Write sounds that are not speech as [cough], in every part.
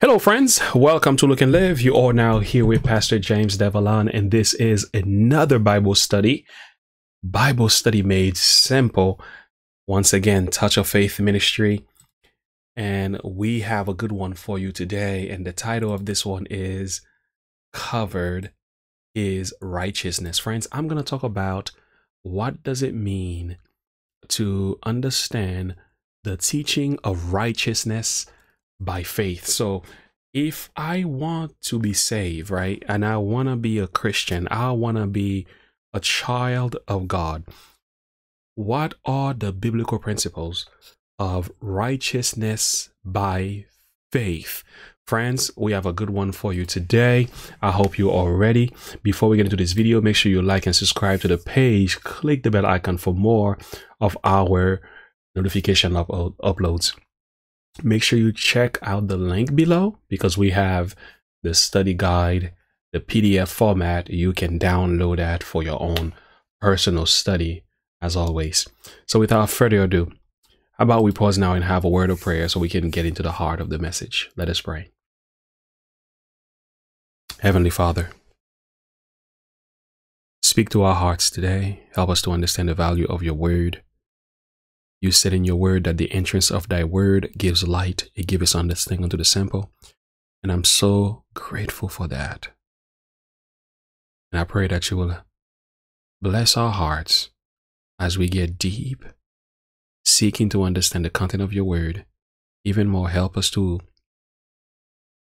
Hello, friends. Welcome to Look and Live. You are now here with Pastor James Desvallons, and this is another Bible study. Bible study made simple. Once again, Touch of Faith Ministry. And we have a good one for you today. And the title of this one is Covered is Righteousness. Friends, I'm going to talk about what does it mean to understand the teaching of righteousness by faith. So if I want to be saved, right, and I want to be a Christian, I want to be a child of God, what are the biblical principles of righteousness by faith? Friends, we have a good one for you today. I hope you are ready. Before we get into this video, make sure you like and subscribe to the page. Click the bell icon for more of our notification up uh, uploads make sure you check out the link below because we have the study guide, the PDF format. You can download that for your own personal study as always. So without further ado, how about we pause now and have a word of prayer so we can get into the heart of the message. Let us pray. Heavenly Father, speak to our hearts today. Help us to understand the value of your word you said in your word that the entrance of thy word gives light, it gives understanding unto the simple. And I'm so grateful for that. And I pray that you will bless our hearts as we get deep, seeking to understand the content of your word. Even more, help us to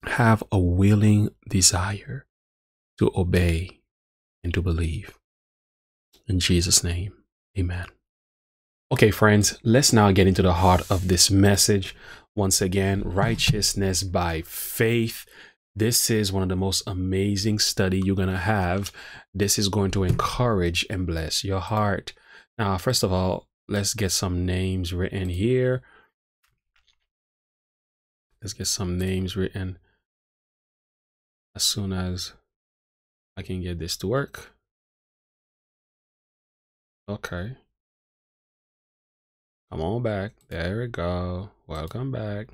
have a willing desire to obey and to believe. In Jesus' name, amen. Okay, friends, let's now get into the heart of this message. Once again, righteousness by faith. This is one of the most amazing study you're going to have. This is going to encourage and bless your heart. Now, first of all, let's get some names written here. Let's get some names written as soon as I can get this to work. Okay. Come on back. There we go. Welcome back.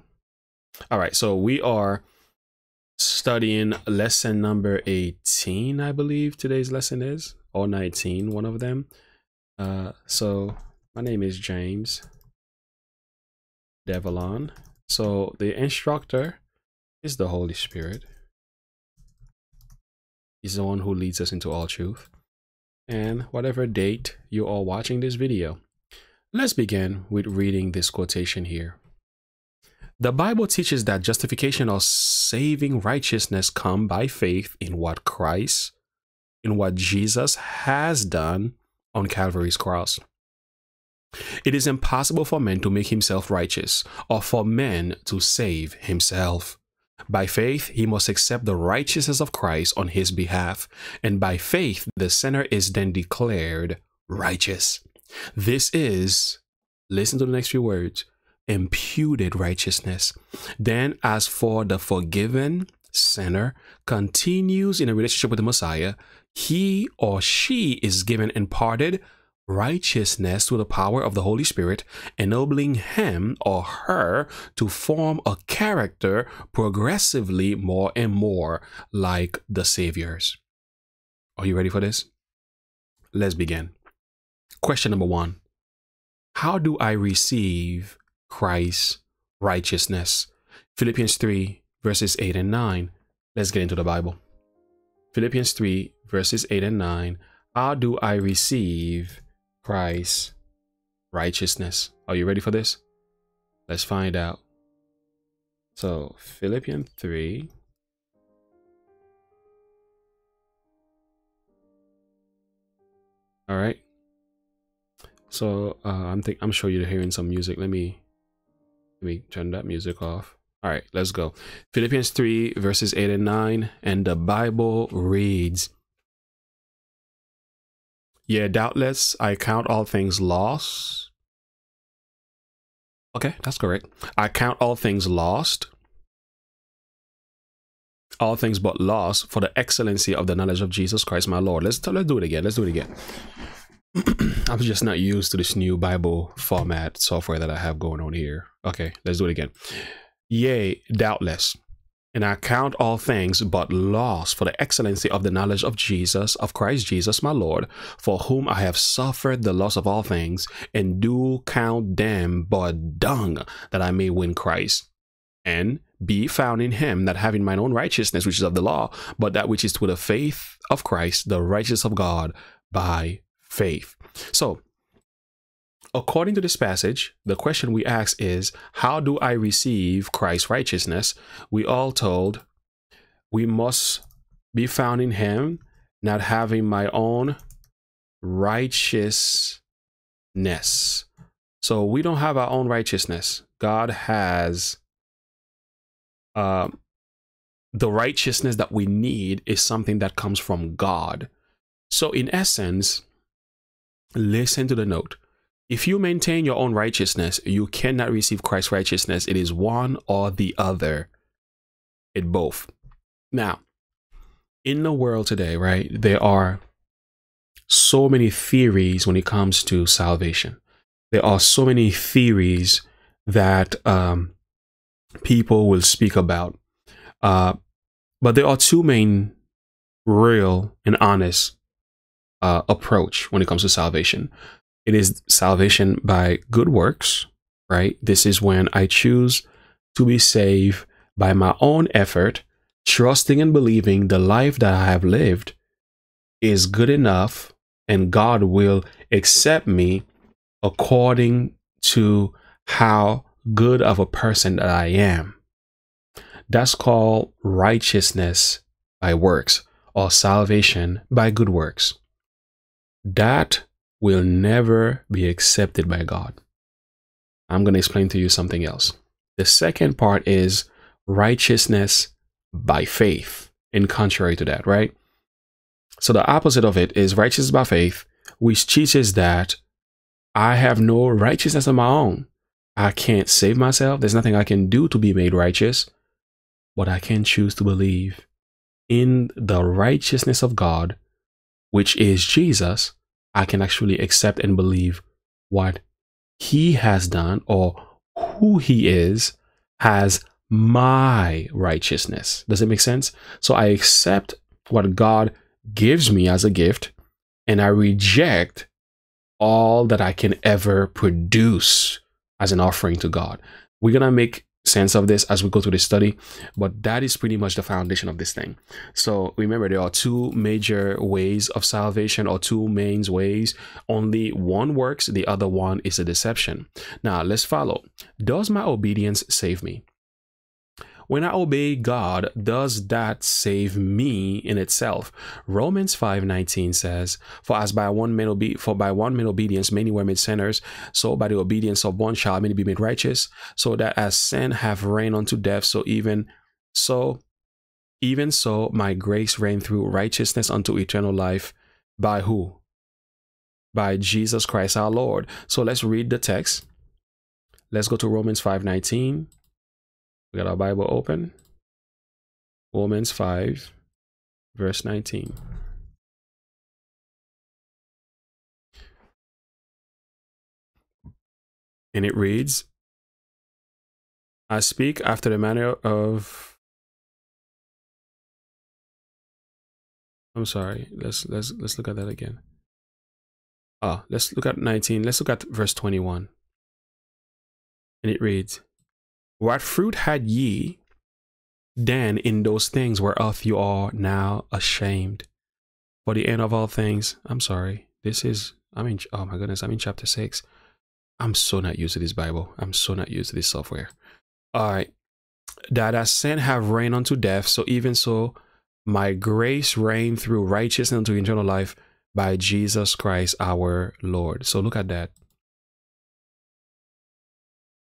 All right, so we are studying lesson number 18, I believe today's lesson is, or 19, one of them. Uh, so my name is James Desvallons. So the instructor is the Holy Spirit. He's the one who leads us into all truth. And whatever date you are watching this video, Let's begin with reading this quotation here. The Bible teaches that justification or saving righteousness come by faith in what Christ, in what Jesus has done on Calvary's cross. It is impossible for man to make himself righteous or for man to save himself. By faith, he must accept the righteousness of Christ on his behalf, and by faith, the sinner is then declared righteous. This is, listen to the next few words, imputed righteousness. Then, as for the forgiven sinner, continues in a relationship with the Messiah, he or she is given imparted righteousness through the power of the Holy Spirit, enabling him or her to form a character progressively more and more like the Savior's. Are you ready for this? Let's begin. Question number one How do I receive Christ's righteousness? Philippians 3, verses 8 and 9. Let's get into the Bible. Philippians 3, verses 8 and 9. How do I receive Christ's righteousness? Are you ready for this? Let's find out. So, Philippians 3, All right. So uh, I'm think I'm sure you're hearing some music. Let me let me turn that music off. All right, let's go. Philippians 3 verses 8 and 9 and the Bible reads Yeah, doubtless I count all things lost. Okay, that's correct. I count all things lost all things but lost for the excellency of the knowledge of Jesus Christ my Lord. Let's let's do it again. Let's do it again. [clears throat] I'm just not used to this new Bible format software that I have going on here. Okay, let's do it again. Yea, doubtless. And I count all things but loss for the excellency of the knowledge of Jesus, of Christ Jesus my Lord, for whom I have suffered the loss of all things, and do count them but dung, that I may win Christ. And be found in him, not having mine own righteousness, which is of the law, but that which is through the faith of Christ, the righteousness of God by faith. So, according to this passage, the question we ask is, How do I receive Christ's righteousness? We all told we must be found in him, not having my own righteousness. So we don't have our own righteousness. God has uh, the righteousness that we need is something that comes from God. So, in essence, listen to the note. If you maintain your own righteousness, you cannot receive Christ's righteousness. It is one or the other. It both. Now, in the world today, right, there are so many theories when it comes to salvation. There are so many theories that um, people will speak about. Uh, but there are two main real and honest uh, approach when it comes to salvation. It is salvation by good works, right? This is when I choose to be saved by my own effort, trusting and believing the life that I have lived is good enough and God will accept me according to how good of a person that I am. That's called righteousness by works or salvation by good works. That will never be accepted by God. I'm going to explain to you something else. The second part is righteousness by faith, in contrary to that, right? So the opposite of it is righteousness by faith, which teaches that I have no righteousness of my own. I can't save myself. There's nothing I can do to be made righteous, but I can choose to believe in the righteousness of God, which is Jesus. I can actually accept and believe what he has done or who he is has my righteousness. Does it make sense? So I accept what God gives me as a gift and I reject all that I can ever produce as an offering to God. We're going to make sense of this as we go through the study, but that is pretty much the foundation of this thing. So remember, there are two major ways of salvation or two main ways. Only one works, the other one is a deception. Now let's follow. Does my obedience save me? When I obey God, does that save me in itself? Romans 5:19 says, "For as by one man obe- for by one man obedience many were made sinners, so by the obedience of one shall many be made righteous, so that as sin have reigned unto death, so even so even so my grace reigned through righteousness unto eternal life by who? By Jesus Christ our Lord." So let's read the text. Let's go to Romans 5:19. We got our Bible open. Romans 5, verse 19. And it reads, I speak after the manner of I'm sorry. Let's let's let's look at that again. Ah, let's look at 19. Let's look at verse 21. And it reads, what fruit had ye then in those things whereof you are now ashamed? For the end of all things, I'm sorry. This is, I mean, oh my goodness, I'm in chapter 6. I'm so not used to this Bible. I'm so not used to this software. All right. That as sin have reigned unto death, so even so my grace reigned through righteousness unto eternal life by Jesus Christ our Lord. So look at that.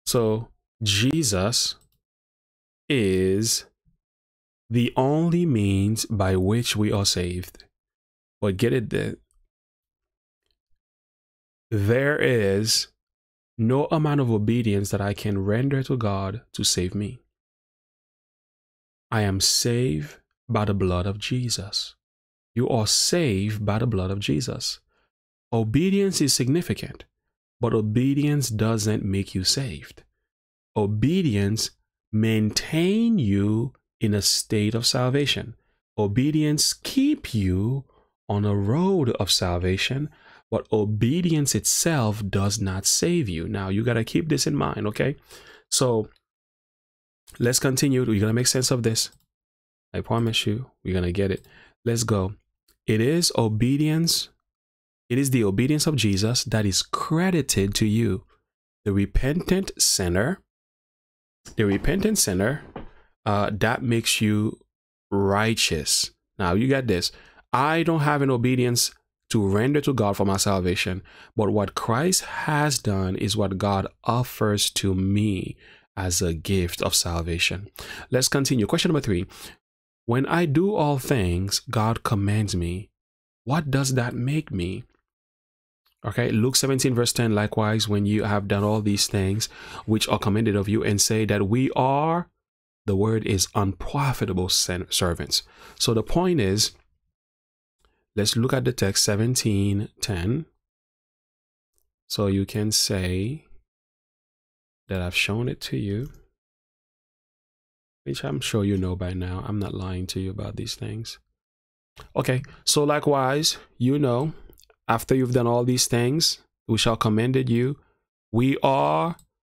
So Jesus is the only means by which we are saved. But get it that there is no amount of obedience that I can render to God to save me. I am saved by the blood of Jesus. You are saved by the blood of Jesus. Obedience is significant, but obedience doesn't make you saved obedience maintain you in a state of salvation. Obedience keep you on a road of salvation, but obedience itself does not save you. Now you got to keep this in mind, okay? So let's continue. We're going to make sense of this. I promise you, we're going to get it. Let's go. It is obedience. It is the obedience of Jesus that is credited to you. The repentant sinner, the repentant sinner, uh, that makes you righteous. Now you got this. I don't have an obedience to render to God for my salvation, but what Christ has done is what God offers to me as a gift of salvation. Let's continue. Question number three When I do all things God commands me, what does that make me? Okay, Luke 17, verse 10 likewise, when you have done all these things which are commanded of you, and say that we are, the word is unprofitable servants. So the point is, let's look at the text 17, 10. So you can say, that I've shown it to you, which I'm sure you know by now. I'm not lying to you about these things. Okay, so likewise, you know, after you've done all these things, we shall commended you. We are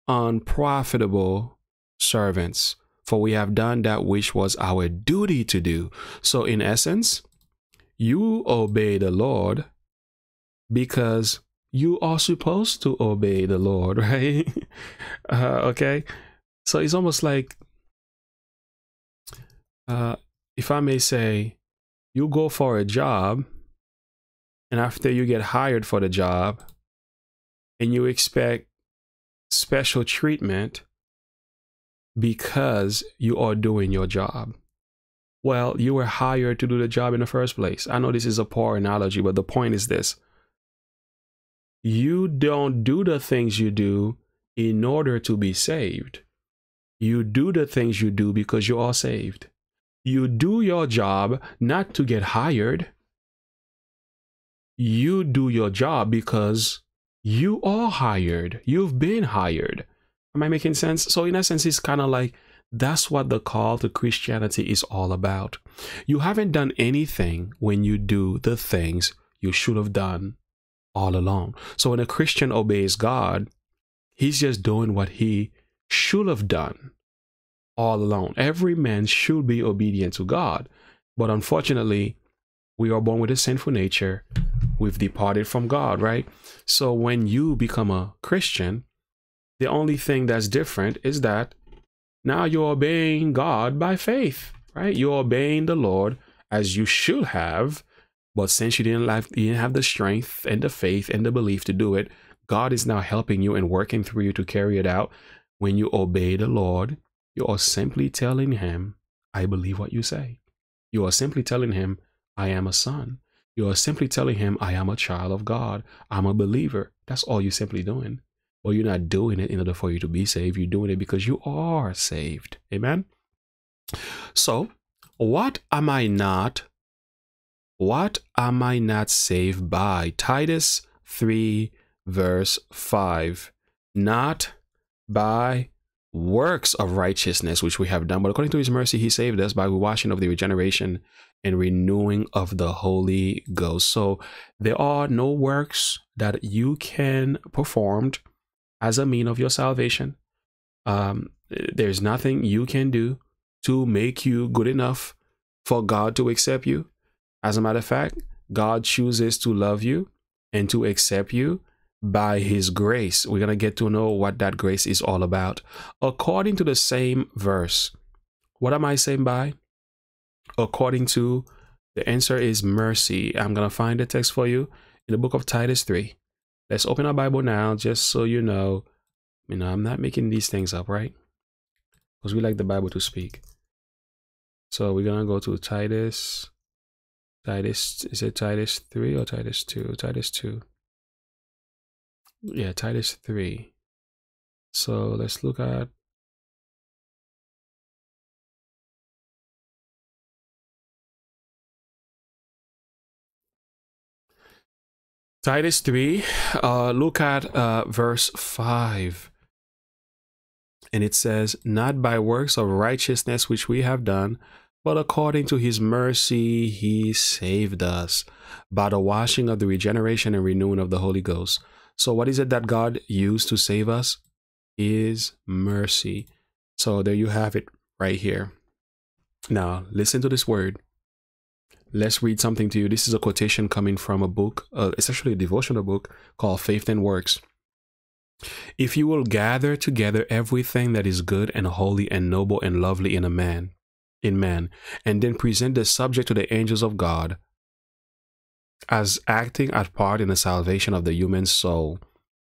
unprofitable servants, for we have done that which was our duty to do. So, in essence, you obey the Lord because you are supposed to obey the Lord, [laughs] right? uh, okay. So it's almost like, uh, if I may say, you go for a job, and after you get hired for the job, and you expect special treatment because you are doing your job. Well, you were hired to do the job in the first place. I know this is a poor analogy, but the point is this you don't do the things you do in order to be saved. You do the things you do because you are saved. You do your job not to get hired. You do your job because you are hired. You've been hired. Am I making sense? So, in essence, it's kind of like that's what the call to Christianity is all about. You haven't done anything when you do the things you should have done all along. So when a Christian obeys God, he's just doing what he should have done all along. Every man should be obedient to God. But unfortunately, we are born with a sinful nature. We've departed from God, right? So when you become a Christian, the only thing that's different is that now you're obeying God by faith, right? You're obeying the Lord as you should have but since you didn't have, you didn't have the strength and the faith and the belief to do it, God is now helping you and working through you to carry it out. When you obey the Lord, you are simply telling Him, I believe what you say. You are simply telling Him, I am a son. You are simply telling Him, I am a child of God. I'm a believer. That's all you're simply doing. Well, you're not doing it in order for you to be saved. You're doing it because you are saved. Amen. So, what am I not what am I not saved by? Titus 3, verse 5. Not by works of righteousness which we have done, but according to his mercy, he saved us by the washing of the regeneration and renewing of the Holy Ghost. So there are no works that you can perform as a mean of your salvation. Um, there's nothing you can do to make you good enough for God to accept you. As a matter of fact, God chooses to love you and to accept you by his grace. We're going to get to know what that grace is all about. According to the same verse, what am I saying by? According to the answer is mercy. I'm going to find the text for you in the book of Titus 3. Let's open our Bible now just so you know. You know, I'm not making these things up, right? Because we like the Bible to speak. So we're going to go to Titus Titus, is it Titus 3 or Titus 2? Titus 2. Yeah, Titus 3. So let's look at Titus 3, uh, look at uh, verse 5. And it says, Not by works of righteousness which we have done, but according to his mercy he saved us by the washing of the regeneration and renewing of the Holy Ghost. So, what is it that God used to save us? Is mercy. So, there you have it right here. Now, listen to this word. Let's read something to you. This is a quotation coming from a book, uh, a devotional book called Faith and Works. If you will gather together everything that is good and holy and noble and lovely in a man, in man, and then present the subject to the angels of God as acting at part in the salvation of the human soul,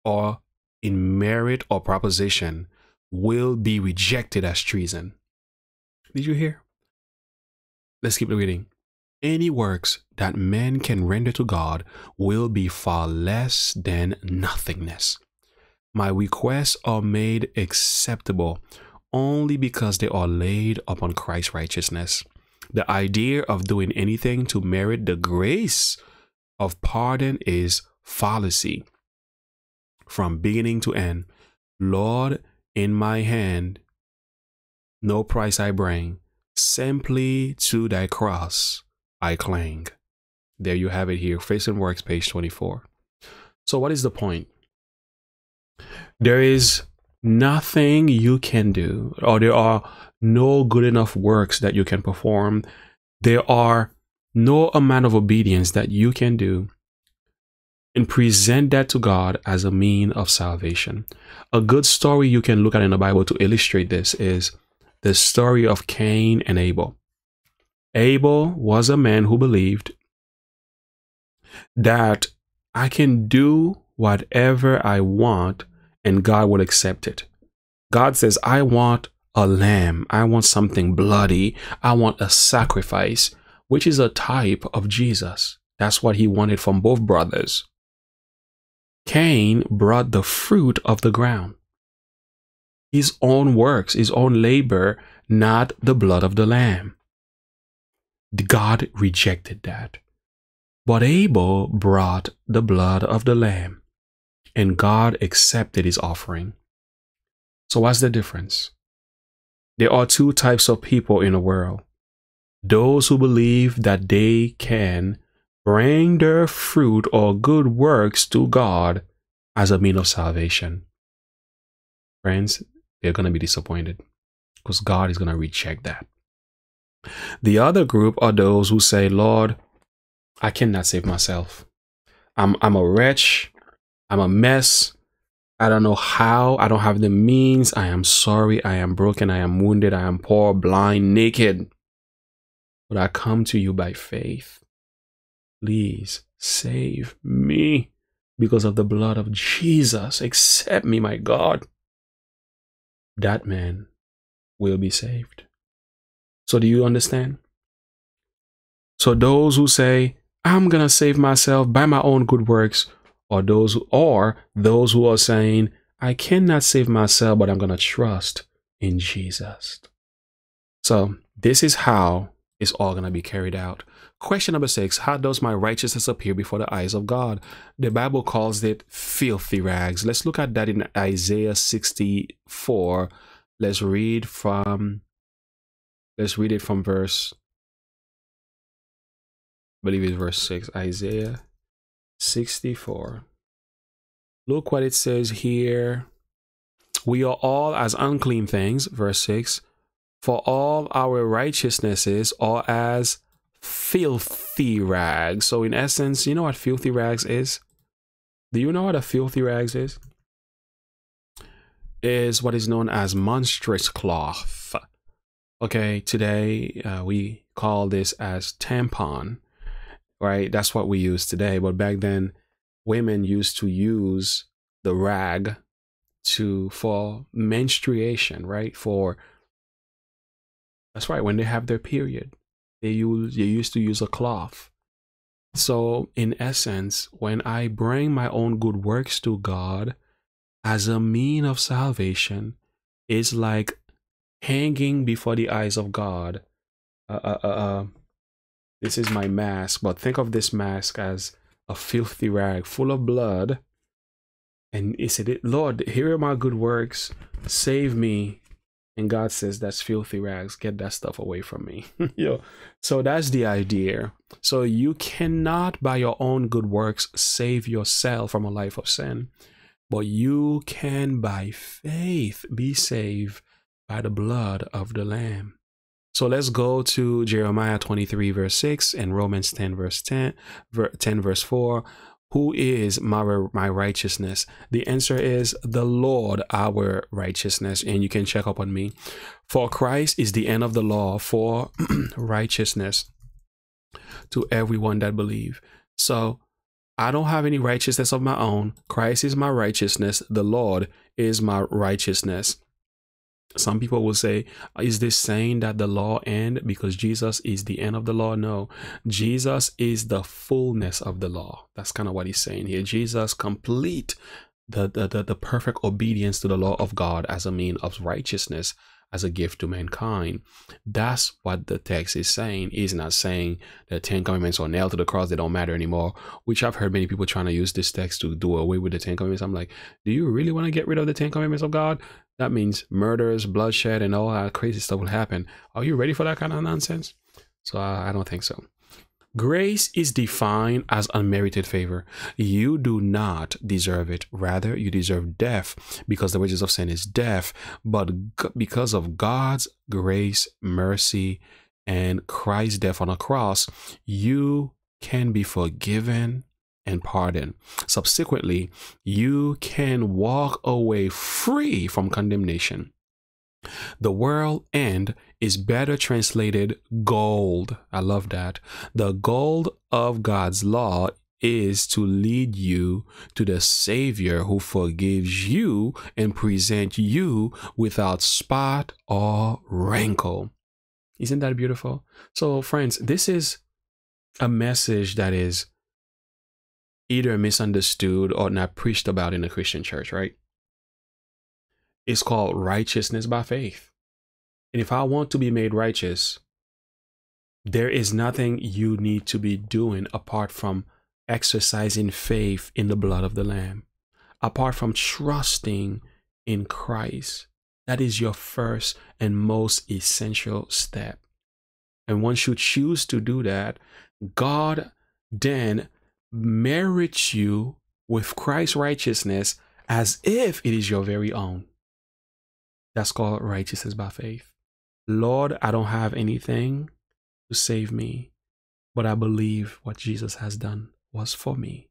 or in merit or proposition, will be rejected as treason. Did you hear? Let's keep reading. Any works that men can render to God will be far less than nothingness. My requests are made acceptable only because they are laid upon Christ's righteousness. The idea of doing anything to merit the grace of pardon is fallacy. From beginning to end, Lord, in my hand, no price I bring, simply to thy cross I cling. There you have it here, Faith and Works, page 24. So, what is the point? There is nothing you can do, or there are no good enough works that you can perform. There are no amount of obedience that you can do and present that to God as a mean of salvation. A good story you can look at in the Bible to illustrate this is the story of Cain and Abel. Abel was a man who believed that I can do whatever I want and God will accept it. God says, I want a lamb. I want something bloody. I want a sacrifice, which is a type of Jesus. That's what he wanted from both brothers. Cain brought the fruit of the ground, his own works, his own labor, not the blood of the lamb. God rejected that. But Abel brought the blood of the lamb and God accepted his offering. So, what's the difference? There are two types of people in the world those who believe that they can bring their fruit or good works to God as a means of salvation. Friends, they're going to be disappointed because God is going to reject that. The other group are those who say, Lord, I cannot save myself. I'm, I'm a wretch. I'm a mess. I don't know how. I don't have the means. I am sorry. I am broken. I am wounded. I am poor, blind, naked. But I come to you by faith. Please save me because of the blood of Jesus. Accept me, my God. That man will be saved. So, do you understand? So, those who say, I'm going to save myself by my own good works, or those who are those who are saying, I cannot save myself, but I'm going to trust in Jesus. So, this is how it's all going to be carried out. Question number six How does my righteousness appear before the eyes of God? The Bible calls it filthy rags. Let's look at that in Isaiah 64. Let's read from let's read it from verse I believe it's verse 6. Isaiah 64. Look what it says here. We are all as unclean things, verse 6, for all our righteousnesses are as filthy rags. So, in essence, you know what filthy rags is? Do you know what a filthy rags is? Is what is known as monstrous cloth. Okay, today uh, we call this as tampon right? That's what we use today. But back then, women used to use the rag to for menstruation, right? For that's right, when they have their period, they use they used to use a cloth. So in essence, when I bring my own good works to God as a mean of salvation, it's like hanging before the eyes of God. Uh, uh, uh, uh this is my mask, but think of this mask as a filthy rag full of blood And he said, Lord, here are my good works. Save me. And God says, That's filthy rags. Get that stuff away from me. [laughs] Yo. So that's the idea. So you cannot, by your own good works, save yourself from a life of sin. But you can, by faith, be saved by the blood of the Lamb. So let's go to Jeremiah 23, verse 6, and Romans 10, verse 10, 10 verse 4. Who is my, my righteousness? The answer is the Lord, our righteousness. And you can check up on me. For Christ is the end of the law for [clears throat] righteousness to everyone that believe. So I don't have any righteousness of my own. Christ is my righteousness. The Lord is my righteousness. Some people will say, is this saying that the law end because Jesus is the end of the law? No, Jesus is the fullness of the law. That's kind of what he's saying here. Jesus complete the, the, the, the perfect obedience to the law of God as a mean of righteousness as a gift to mankind. That's what the text is saying. He's not saying the Ten Commandments are nailed to the cross, they don't matter anymore, which I've heard many people trying to use this text to do away with the Ten Commandments. I'm like, do you really want to get rid of the Ten Commandments of God? That means murders, bloodshed, and all that crazy stuff will happen. Are you ready for that kind of nonsense? So uh, I don't think so. Grace is defined as unmerited favor. You do not deserve it. Rather, you deserve death because the wages of sin is death. But because of God's grace, mercy, and Christ's death on a cross, you can be forgiven and pardon. Subsequently, you can walk away free from condemnation. The world end is better translated gold. I love that. The gold of God's law is to lead you to the Savior who forgives you and present you without spot or wrinkle. Isn't that beautiful? So, friends, this is a message that is either misunderstood or not preached about in the Christian church, right? It's called righteousness by faith. And if I want to be made righteous, there is nothing you need to be doing apart from exercising faith in the blood of the Lamb, apart from trusting in Christ. That is your first and most essential step. And once you choose to do that, God then merits you with Christ's righteousness as if it is your very own. That's called righteousness by faith. Lord, I don't have anything to save me, but I believe what Jesus has done was for me,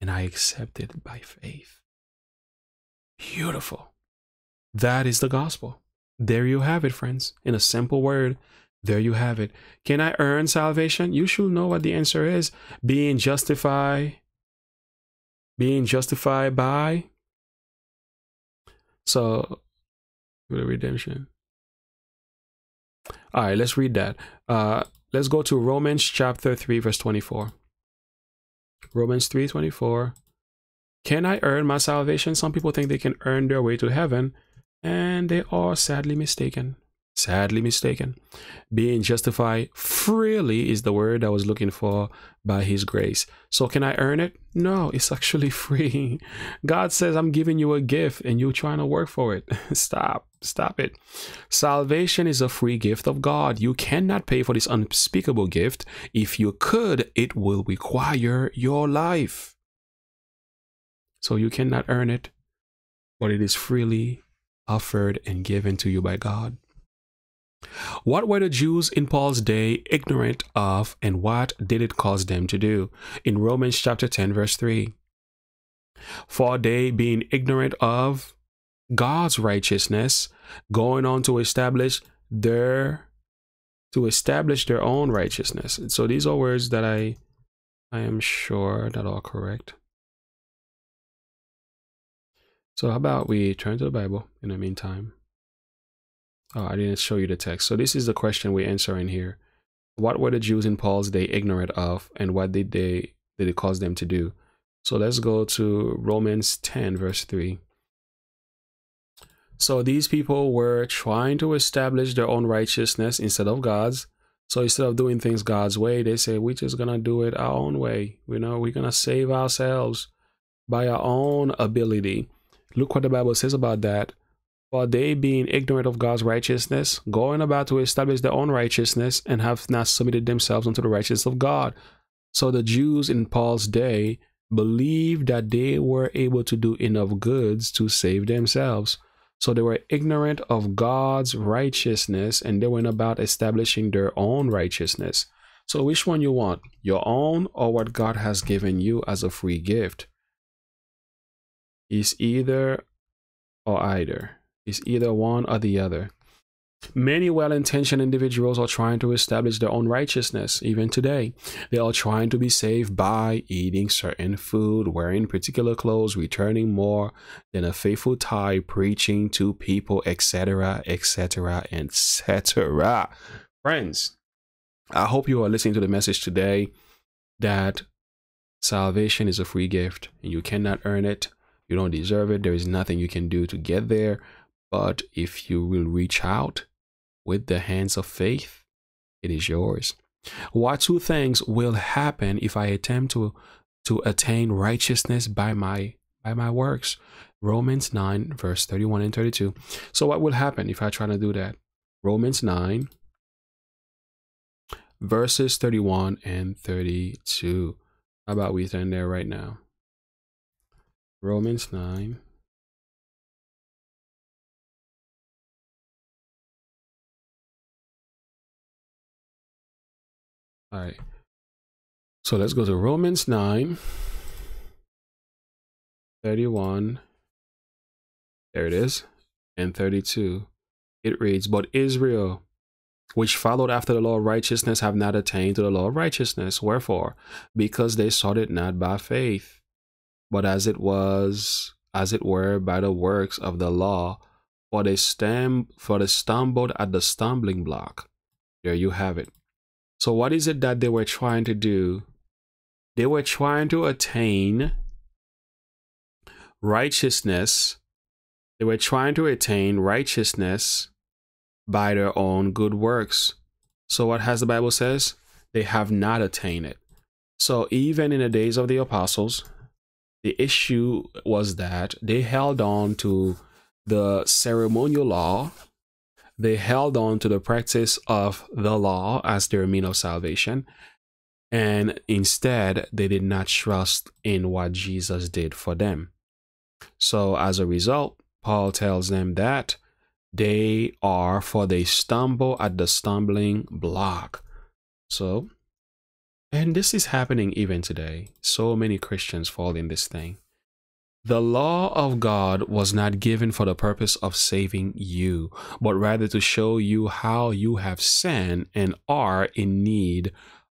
and I accept it by faith. Beautiful. That is the gospel. There you have it, friends. In a simple word, there you have it. Can I earn salvation? You should know what the answer is. Being justified. Being justified by. So the redemption. All right, let's read that. Uh, let's go to Romans chapter 3, verse 24. Romans 3 24. Can I earn my salvation? Some people think they can earn their way to heaven, and they are sadly mistaken sadly mistaken. Being justified freely is the word I was looking for by His grace. So, can I earn it? No, it's actually [laughs] free. God says, I'm giving you a gift and you're trying to work for it. [laughs] Stop. Stop it. Salvation is a free gift of God. You cannot pay for this unspeakable gift. If you could, it will require your life. So, you cannot earn it, but it is freely offered and given to you by God. What were the Jews in Paul's day ignorant of, and what did it cause them to do? In Romans chapter 10, verse 3. For they, being ignorant of God's righteousness, going on to establish their to establish their own righteousness. So these are words that I I am sure that are correct. So how about we turn to the Bible in the meantime? Oh, I didn't show you the text. So this is the question we're answering here. What were the Jews in Paul's day ignorant of, and what did they did it cause them to do? So let's go to Romans 10, verse 3. So these people were trying to establish their own righteousness instead of God's. So instead of doing things God's way, they say, we're just going to do it our own way. You know, we're going to save ourselves by our own ability. Look what the Bible says about that. For they, being ignorant of God's righteousness, going about to establish their own righteousness, and have not submitted themselves unto the righteousness of God. So the Jews in Paul's day believed that they were able to do enough goods to save themselves. So they were ignorant of God's righteousness and they went about establishing their own righteousness. So which one you want? Your own or what God has given you as a free gift? Is either or either. Is either one or the other. Many well intentioned individuals are trying to establish their own righteousness, even today. They are trying to be saved by eating certain food, wearing particular clothes, returning more than a faithful tithe, preaching to people, etc., etc., etc. Friends, I hope you are listening to the message today that salvation is a free gift and you cannot earn it. You don't deserve it. There is nothing you can do to get there. But if you will reach out with the hands of faith, it is yours. What two things will happen if I attempt to to attain righteousness by my by my works? Romans 9 verse 31 and 32. So what will happen if I try to do that? Romans 9 verses 31 and 32. How about we turn there right now? Romans 9 All right. So let's go to Romans 9 31. There it is. And 32. It reads, But Israel, which followed after the law of righteousness, have not attained to the law of righteousness. Wherefore? Because they sought it not by faith, but as it was, as it were, by the works of the law. For they stem, for they stumbled at the stumbling block. There you have it. So, what is it that they were trying to do? They were trying to attain righteousness. They were trying to attain righteousness by their own good works. So, what has the Bible says? They have not attained it. So, even in the days of the apostles, the issue was that they held on to the ceremonial law they held on to the practice of the law as their mean of salvation. And instead, they did not trust in what Jesus did for them. So, as a result, Paul tells them that they are, for they stumble at the stumbling block. So, and this is happening even today. So many Christians fall in this thing. The law of God was not given for the purpose of saving you, but rather to show you how you have sinned and are in need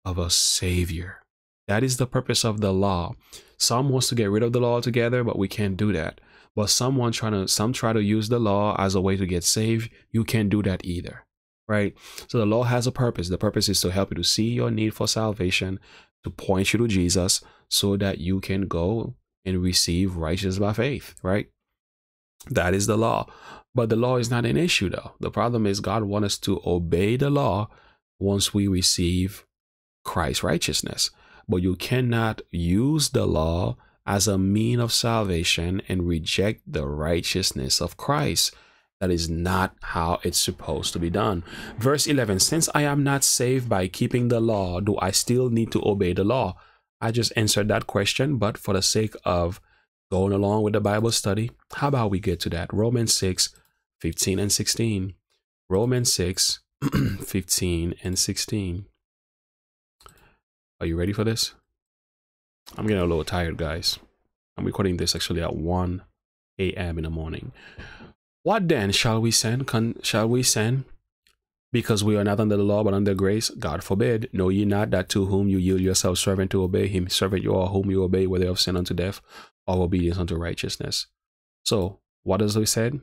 of a savior. That is the purpose of the law. Some wants to get rid of the law altogether, but we can't do that. But someone trying to some try to use the law as a way to get saved. You can't do that either. Right? So the law has a purpose. The purpose is to help you to see your need for salvation, to point you to Jesus so that you can go and receive righteousness by faith, right? That is the law. But the law is not an issue, though. The problem is God wants us to obey the law once we receive Christ's righteousness. But you cannot use the law as a mean of salvation and reject the righteousness of Christ. That is not how it's supposed to be done. Verse 11 Since I am not saved by keeping the law, do I still need to obey the law? I just answered that question, but for the sake of going along with the Bible study, how about we get to that? Romans 6, 15 and 16. Romans 6, [clears throat] 15 and 16. Are you ready for this? I'm getting a little tired, guys. I'm recording this actually at 1 a.m. in the morning. What then shall we send? Con- shall we send because we are not under the law but under grace, God forbid. Know ye not that to whom you yield yourselves servant to obey him, servant you are whom you obey, whether of sin unto death or obedience unto righteousness. So, what does he said?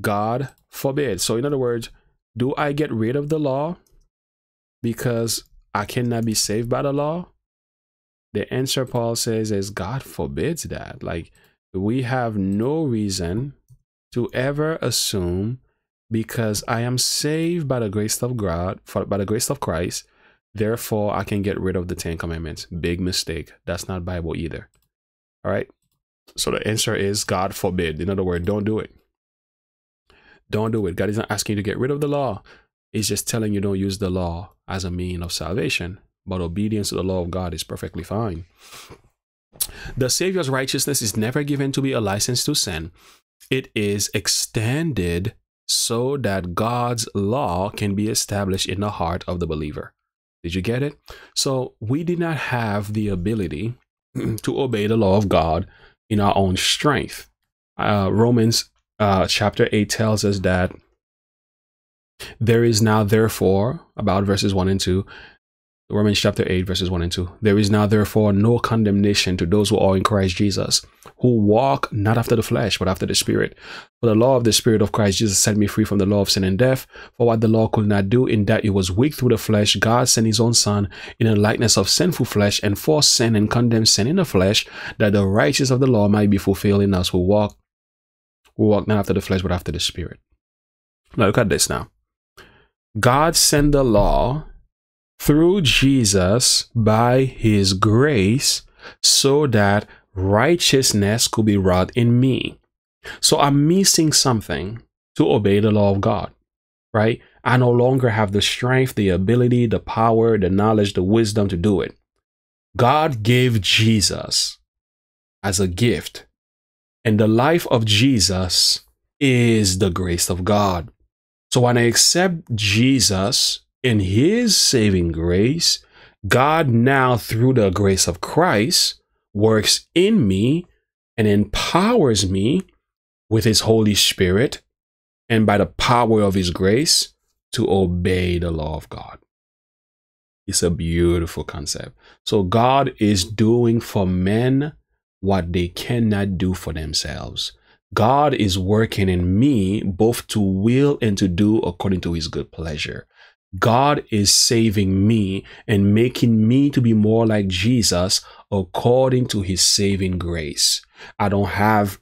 God forbid. So, in other words, do I get rid of the law because I cannot be saved by the law? The answer Paul says is God forbids that. Like, we have no reason to ever assume because I am saved by the grace of God, for, by the grace of Christ, therefore I can get rid of the Ten Commandments. Big mistake. That's not Bible either. All right. So the answer is God forbid. In other words, don't do it. Don't do it. God is not asking you to get rid of the law. He's just telling you don't use the law as a mean of salvation. But obedience to the law of God is perfectly fine. The Savior's righteousness is never given to be a license to sin. It is extended so that God's law can be established in the heart of the believer. Did you get it? So we did not have the ability [clears throat] to obey the law of God in our own strength. Uh, Romans uh, chapter 8 tells us that there is now, therefore, about verses 1 and 2, Romans chapter 8, verses 1 and 2. There is now therefore no condemnation to those who are in Christ Jesus, who walk not after the flesh, but after the Spirit. For the law of the Spirit of Christ Jesus set me free from the law of sin and death. For what the law could not do, in that it was weak through the flesh, God sent his own Son in the likeness of sinful flesh, and for sin and condemned sin in the flesh, that the righteousness of the law might be fulfilled in us who walk, who walk not after the flesh, but after the Spirit. Now look at this now. God sent the law through Jesus by his grace so that righteousness could be wrought in me. So I'm missing something to obey the law of God, right? I no longer have the strength, the ability, the power, the knowledge, the wisdom to do it. God gave Jesus as a gift, and the life of Jesus is the grace of God. So when I accept Jesus in his saving grace, God now, through the grace of Christ, works in me and empowers me with his Holy Spirit and by the power of his grace to obey the law of God. It's a beautiful concept. So God is doing for men what they cannot do for themselves. God is working in me both to will and to do according to his good pleasure. God is saving me and making me to be more like Jesus according to his saving grace. I don't have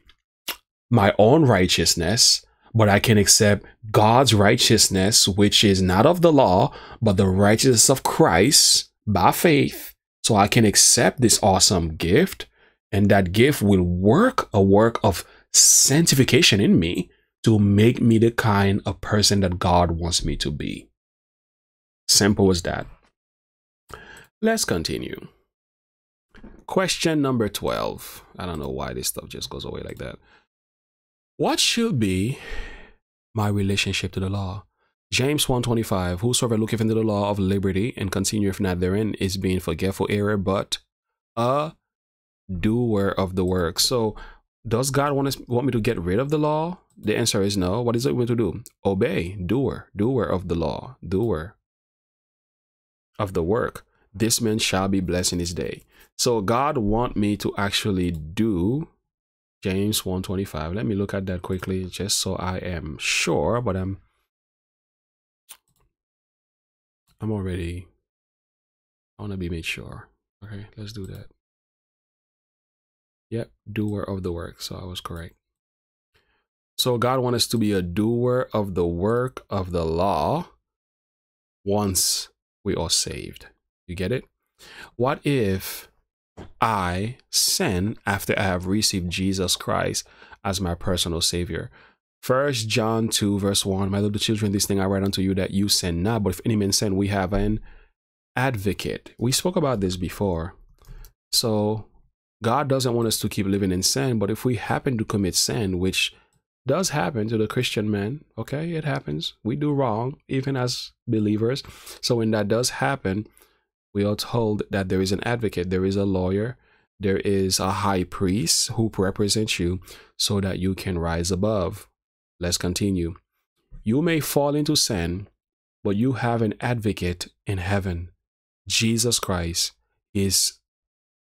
my own righteousness, but I can accept God's righteousness, which is not of the law, but the righteousness of Christ by faith. So I can accept this awesome gift, and that gift will work a work of sanctification in me to make me the kind of person that God wants me to be. Simple as that. Let's continue. Question number 12. I don't know why this stuff just goes away like that. What should be my relationship to the law? James 1.25, Whosoever looketh into the law of liberty and continueth not therein is being forgetful error, but a doer of the work. So does God want, us, want me to get rid of the law? The answer is no. What is it going to do? Obey, doer, doer of the law, doer of the work, this man shall be blessed in his day. So God want me to actually do James 125. Let me look at that quickly just so I am sure, but I'm I'm already I want to be made sure. Okay, let's do that. Yep, doer of the work. So I was correct. So God wants us to be a doer of the work of the law once we are saved. You get it? What if I sin after I have received Jesus Christ as my personal Savior? First John 2, verse 1 My little children, this thing I write unto you that you sin not, but if any man sin, we have an advocate. We spoke about this before. So God doesn't want us to keep living in sin, but if we happen to commit sin, which does happen to the Christian man. Okay, it happens. We do wrong, even as believers. So when that does happen, we are told that there is an advocate, there is a lawyer, there is a high priest who represents you so that you can rise above. Let's continue. You may fall into sin, but you have an advocate in heaven. Jesus Christ is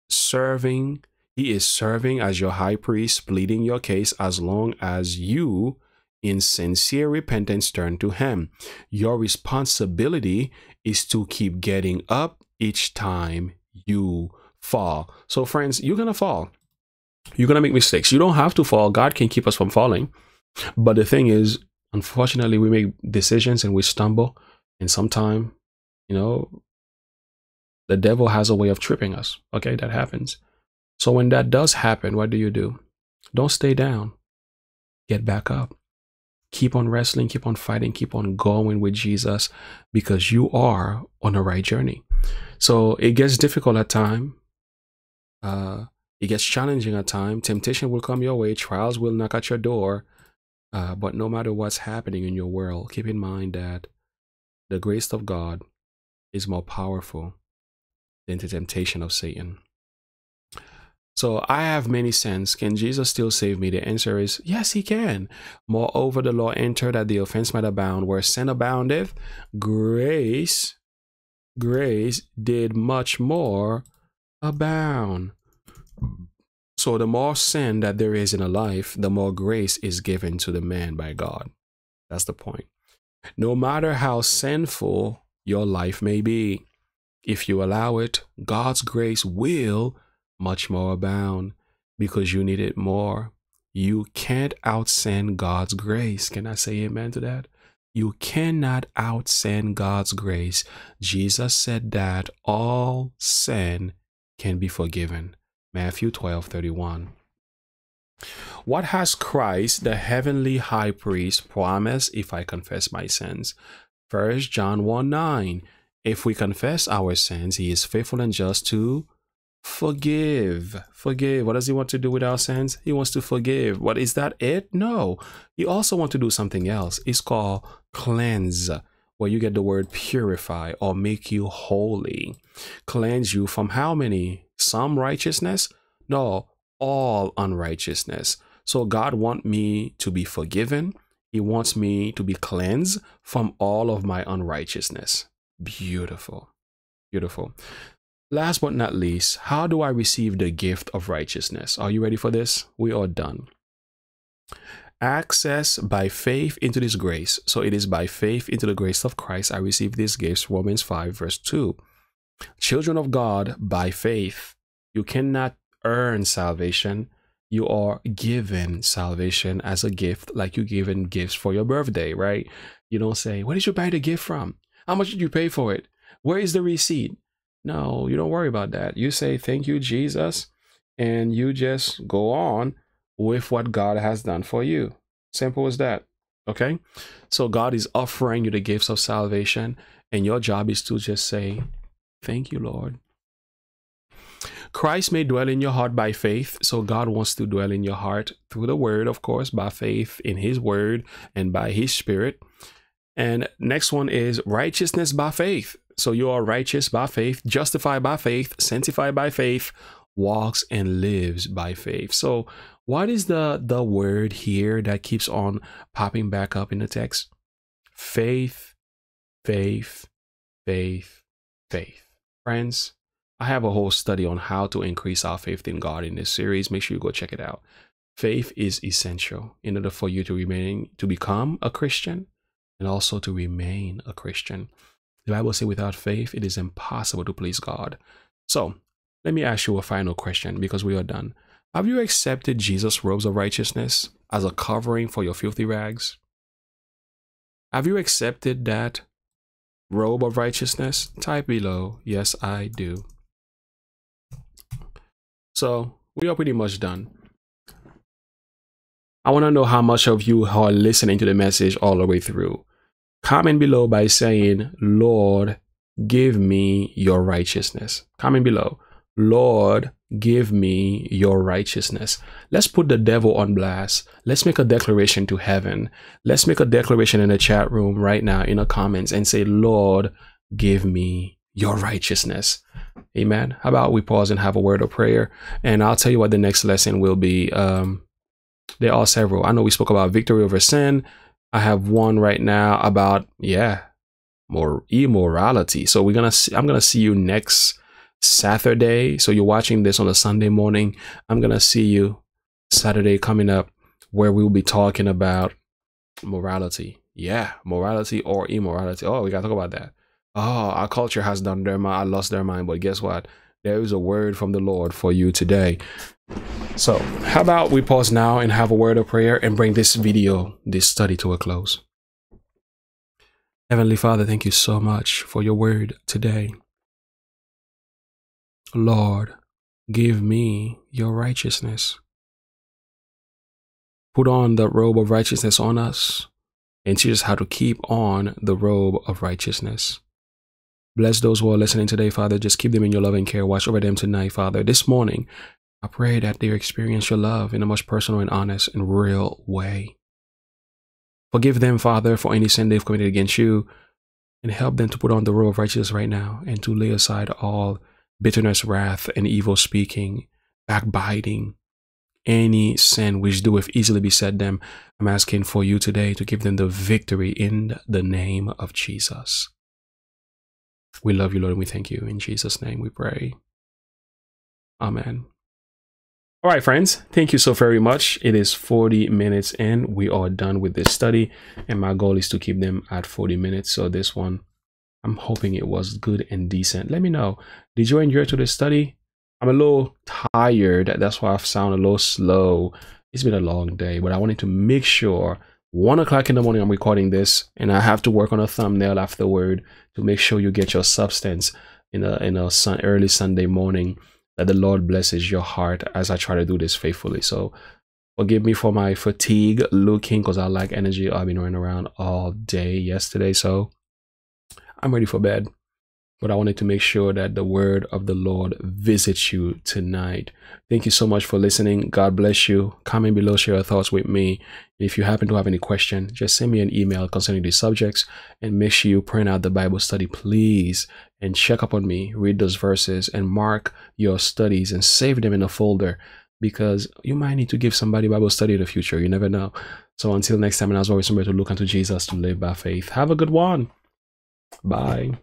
serving he is serving as your high priest, pleading your case as long as you, in sincere repentance, turn to Him. Your responsibility is to keep getting up each time you fall. So, friends, you're going to fall. You're going to make mistakes. You don't have to fall. God can keep us from falling. But the thing is, unfortunately, we make decisions and we stumble. And sometimes, you know, The devil has a way of tripping us. Okay, that happens. So when that does happen, what do you do? Don't stay down. Get back up. Keep on wrestling, keep on fighting, keep on going with Jesus because you are on the right journey. So it gets difficult at time. Uh, it gets challenging at time. Temptation will come your way. Trials will knock at your door. Uh, but no matter what's happening in your world, keep in mind that the grace of God is more powerful than the temptation of Satan. So I have many sins. Can Jesus still save me? The answer is yes, he can. Moreover, the law entered that the offense might abound. Where sin aboundeth, grace, grace did much more abound. So the more sin that there is in a life, the more grace is given to the man by God. That's the point. No matter how sinful your life may be, if you allow it, God's grace will much more abound because you need it more. You can't outsend God's grace. Can I say amen to that? You cannot outsend God's grace. Jesus said that all sin can be forgiven. Matthew 12 31. What has Christ, the heavenly high priest, promised if I confess my sins? 1 John 1 9. If we confess our sins, he is faithful and just to forgive. Forgive. What does he want to do with our sins? He wants to forgive. What is that it? No. He also wants to do something else. It's called cleanse, where you get the word purify or make you holy. Cleanse you from how many? some righteousness? No, all unrighteousness. So God want me to be forgiven. He wants me to be cleansed from all of my unrighteousness. Beautiful. Beautiful. Last but not least, how do I receive the gift of righteousness? Are you ready for this? We are done. Access by faith into this grace. So it is by faith into the grace of Christ I receive these gifts. Romans 5, verse 2. Children of God by faith. You cannot earn salvation. You are given salvation as a gift, like you given gifts for your birthday, right? You don't say, Where did you buy the gift from? How much did you pay for it? Where is the receipt? No, you don't worry about that. You say, Thank you, Jesus. And you just go on with what God has done for you. Simple as that. Okay? So God is offering you the gifts of salvation, and your job is to just say, Thank you, Lord. Christ may dwell in your heart by faith. So God wants to dwell in your heart through the word, of course, by faith in his word and by his spirit. And next one is righteousness by faith. So you are righteous by faith, justified by faith, sanctified by faith, walks and lives by faith. So what is the the word here that keeps on popping back up in the text? Faith, faith, faith, faith. Friends, I have a whole study on how to increase our faith in God in this series. Make sure you go check it out. Faith is essential in order for you to remain to become a Christian and also to remain a Christian. The Bible says without faith it is impossible to please God. So, let me ask you a final question because we are done. Have you accepted Jesus' robes of righteousness as a covering for your filthy rags? Have you accepted that robe of righteousness? Type below, yes, I do. So we are pretty much done. I want to know how much of you are listening to the message all the way through. Comment below by saying, Lord, give me your righteousness. Comment below, Lord, give me your righteousness. Let's put the devil on blast. Let's make a declaration to heaven. Let's make a declaration in the chat room right now in the comments and say, Lord, give me your righteousness. Amen. How about we pause and have a word of prayer? And I'll tell you what the next lesson will be. Um, there are several. I know we spoke about victory over sin. I have one right now about, yeah, more immorality. So we're gonna see, I'm gonna see you next Saturday. So you're watching this on a Sunday morning. I'm to see you Saturday coming up where we'll be talking about morality. Yeah, morality or immorality. Oh, we got to talk about that. Oh, our culture has done their I lost their mind, but guess what? There is a word from the Lord for you today. So, how about we pause now and have a word of prayer and bring this video, this study to a close. Heavenly Father, thank you so much for your word today. Lord, give me your righteousness. Put on the robe of righteousness on us and teach us how to keep on the robe of righteousness. Bless those who are listening today, Father. Just keep them in your loving care. Watch over them tonight, Father. This morning, I pray that they experience your love in a much personal and honest and real way. Forgive them, Father, for any sin they've committed against you, and help them to put on the robe of righteousness right now and to lay aside all bitterness, wrath, and evil speaking, backbiting, any sin which doeth easily beset them. I'm asking for you today to give them the victory in the name of Jesus. We love you, Lord, and we thank you. In Jesus' name we pray. Amen. All right, friends, thank you so very much. It is 40 minutes in. We are done with this study, and my goal is to keep them at 40 minutes. So this one, I'm hoping it was good and decent. Let me know. Did you enjoy to today's study? I'm a little tired. That's why I sound a little slow. It's been a long day, but I wanted to make sure one o'clock in the morning I'm recording this, and I have to work on a thumbnail afterward to make sure you get your substance in a in a sun, early Sunday morning that the Lord blesses your heart as I try to do this faithfully. So forgive me for my fatigue looking because I lack energy. I've been running around all day yesterday. So I'm ready for bed. But I wanted to make sure that the word of the Lord visits you tonight. Thank you so much for listening. God bless you. Comment below, share your thoughts with me. If you happen to have any question, just send me an email concerning these subjects and make sure you print out the Bible study, please and check up on me, read those verses, and mark your studies and save them in a folder because you might need to give somebody Bible study in the future. You never know. So until next time, and as always, remember to look unto Jesus to live by faith. Have a good one. Bye.